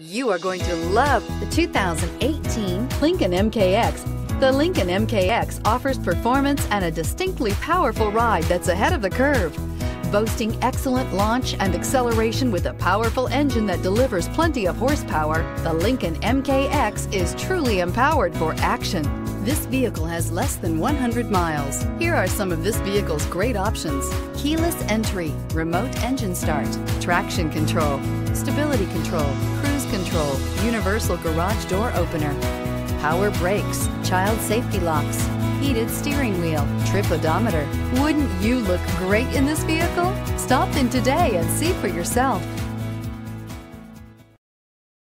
You are going to love the 2018 Lincoln MKX. The Lincoln MKX offers performance and a distinctly powerful ride that's ahead of the curve. Boasting excellent launch and acceleration with a powerful engine that delivers plenty of horsepower, the Lincoln MKX is truly empowered for action. This vehicle has less than 100 miles. Here are some of this vehicle's great options. Keyless entry, remote engine start, traction control, stability control, universal garage door opener, power brakes, child safety locks, heated steering wheel, trip odometer. Wouldn't you look great in this vehicle? Stop in today and see for yourself.